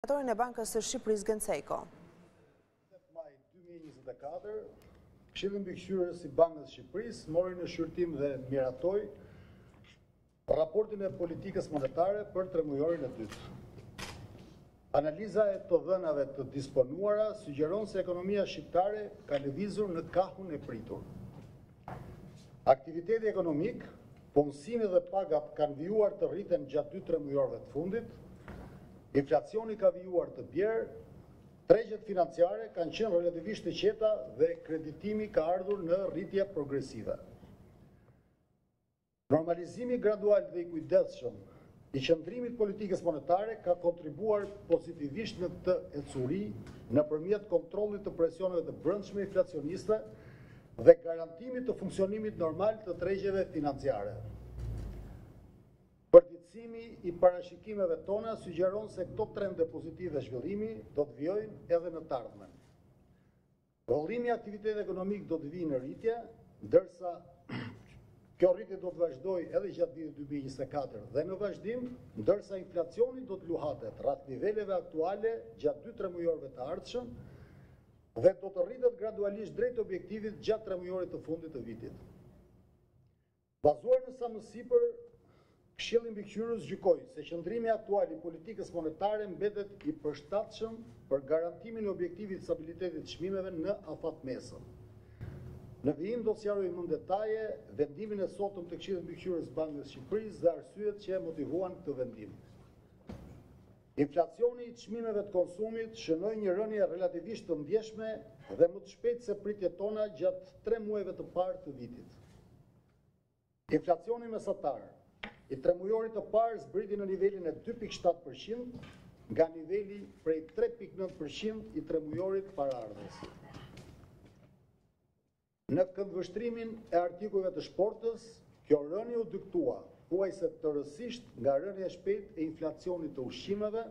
Drejtorin e Bankës së Shqipërisë Gent Sejko. Maj dy mijë e njëzet e katër, Këshilli Mbikëqyrës i Bankës së Shqipërisë mori në shqyrtim dhe miratoi raportin e politikës monetare për tremujorin e dytë. Analiza e të dhënave të disponuara sugjeron se ekonomia shqiptare ka lëvizur në kahun e pritur. Aktiviteti ekonomik, punësimi dhe pagat kanë vijuar të rriten gjatë dy tremujorëve të fundit, inflacioni ka vijuar të bjerë, tregjet financiare kanë qenë relativisht të qeta dhe kreditimi ka ardhur në rritje progresive. Normalizimi gradual dhe i kujdesshëm i qëndrimit të politikës monetare ka kontribuar pozitivisht në këtë ecuri nëpërmjet kontrollit të presioneve të brendshme inflacioniste dhe garantimit të funksionimit normal të tregjeve financiare. Përditësimi i parashikimeve tona sugjeron se këto trende pozitive zhvillimi do të vijojnë edhe në të ardhmen. Vëllimi i aktivitetit ekonomik do të vijë në rritje, ndërsa kjo rritje do të vazhdojë edhe gjatë vitit dy mijë e njëzet e katër dhe në vazhdim, ndërsa inflacioni do të luhatet rreth niveleve aktuale gjatë dy tremujorëve të ardhshëm dhe do të rritet gradualisht drejt objektivit gjatë tremujorit të fundit të vitit. Bazuar në sa më sipër, Këshilli Mbikëqyrës gjykoi se qëndrimi aktual i politikës monetare mbetet i përshtatshëm për garantimin e objektivit të stabilitetit të çmimeve në afatmesëm. Në vijim do sqaroj më në detaje vendimin e sotëm të Këshillit Mbikëqyrës së Bankës së Shqipërisë dhe arsyet që e motivuan këtë vendim. Inflacioni i çmimeve të konsumit shënoi një rënie relativisht të ndjeshme dhe më të shpejtë se pritjet tona gjatë tre muajve të parë të vitit. Inflacioni mesatar i tremujorit të parë zbriti në nivelin e dy pikë shtatë për qind, nga niveli prej tre pikë nëntë për qind i tremujorit paraardhës. Në këndvështrimin e artikujve të shportës, kjo rënie u diktua thuajse tërësisht nga rënia e shpejtë e inflacionit të ushqimeve,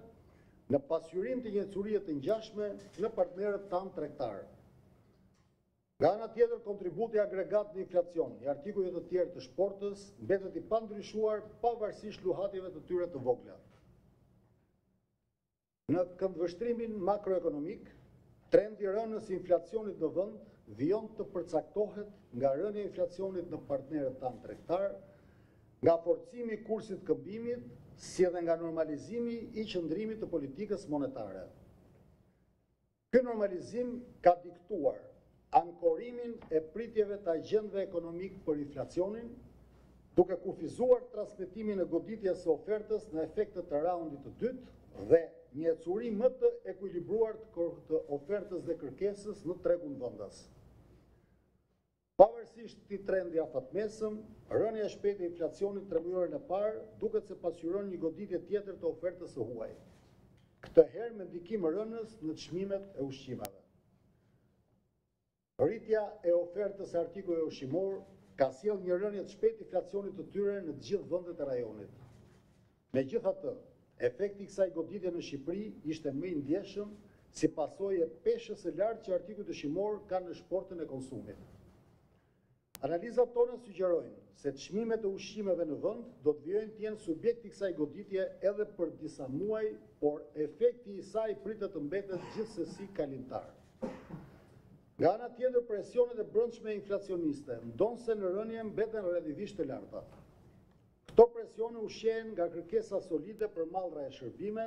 në pasqyrim të një ecurie të ngjashme në partnerët tanë tregtarë. Nga ana tjetër, kontributi agregat në inflacion i artikujve të tjerë të shportës mbetet i pandryshuar pavarësisht luhatjeve të tyre të vogla. Në këndvështrimin makroekonomik, trendi rënës i inflacionit në vend vijon të përcaktohet nga rënia e inflacionit në partnerët tanë tregtarë, nga forcimi i kursit të këmbimit, si edhe nga normalizimi i qëndrimit të politikës monetare. Ky normalizim ka diktuar ankorimin e pritjeve të agjentëve ekonomikë për inflacionin, duke kufizuar transmetimin e goditjes së ofertës në efekte të raundit të dytë dhe një ecuri më të ekuilibruar të ofertës dhe kërkesës në tregun vendas. Pavarësisht këtij trendi afatmesëm, rënia e shpejtë e inflacionit në tremujorin e parë duket se pasqyron një goditje tjetër të ofertës së huaj, këtë herë me ndikim rënës në çmimet e ushqimeve. Rritja e ofertës së artikujve ushqimorë ka sjellë një rënie të shpejtë të inflacionit të tyre në të gjithë vendet e rajonit. Megjithatë, efekti i kësaj goditje në Shqipëri ishte më i ndjeshëm si pasojë e peshës së lartë që artikujt ushqimorë kanë në shportën e konsumit. Analizat tona sugjerojnë se çmimet e ushqimeve në vend do të vijojnë të jenë subjekt i kësaj goditje edhe për disa muaj, por efekti i saj pritet të mbetet gjithsesi kalimtar. Nga ana tjetër, presionet e brendshme inflacioniste, ndonëse në rënie, mbeten relativisht të larta. Këto presione ushqehen nga kërkesa solide për mallra e shërbime,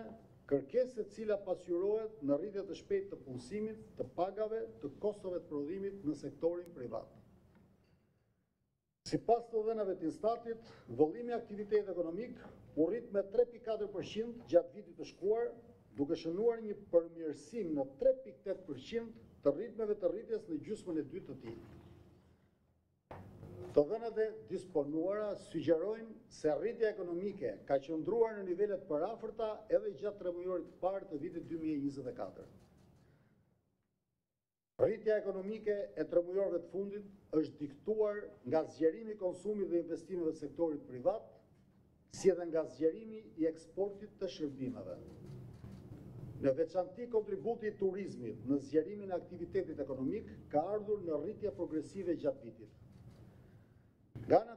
kërkesë e cila pasqyrohet në rritje të shpejtë të punësimit, të pagave, të kostove të prodhimit në sektorin privat. Sipas të dhënave të Instatit, vëllimi i aktivitetit ekonomik u rrit me tre pikë katër për qind gjatë vitit të shkuar, duke shënuar një përmirësim në tre pikë tetë për qind të ritmeve të rritjes në gjysmën e dytë të tij. Të dhënat e disponuara sugjerojnë se rritja ekonomike ka qëndruar në nivele të përafërta edhe gjatë tremujorit të parë të vitit dy mijë e njëzet e katër. Rritja ekonomike e tremujorëve të fundit është diktuar nga zgjerimi i konsumit dhe investimeve të sektorit privat, si edhe nga zgjerimi i eksportit të shërbimeve. Në veçanti kontributi i turizmit në zgjerimin e aktivitetit ekonomik ka ardhur në rritje progresive gjatë vitit. Nga ana